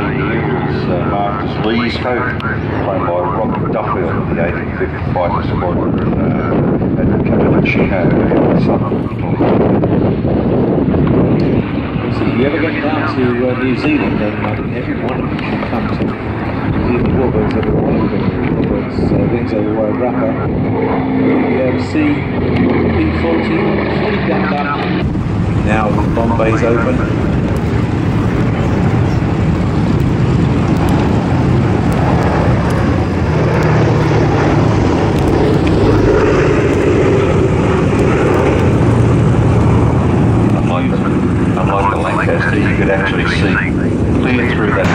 Curtis Lee's Hope, played by Robert Duffield, the 85th Fighter Squadron, uh, Captain Chicago in the Southern So if you ever get down to uh, New Zealand, then I think every one of should come to view the one of them. Warbirds, uh, wings over. The C B40, fully gunned up. Now the bomb bay's open. Unlike the, unlike the Lancaster, you could actually see clear through that.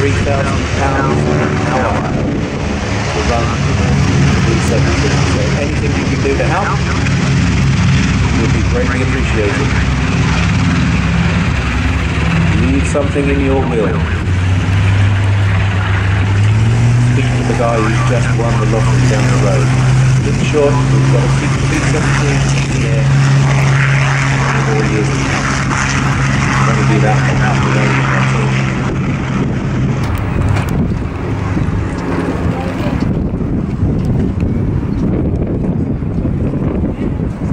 three thousand pounds an hour anything you can do to help will be greatly appreciated. Leave something in your will. The guy who's just won the lottery down the road. Short, we've got B-17 in the air four years going to do that our team.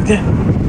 Yeah.